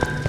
you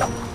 等等。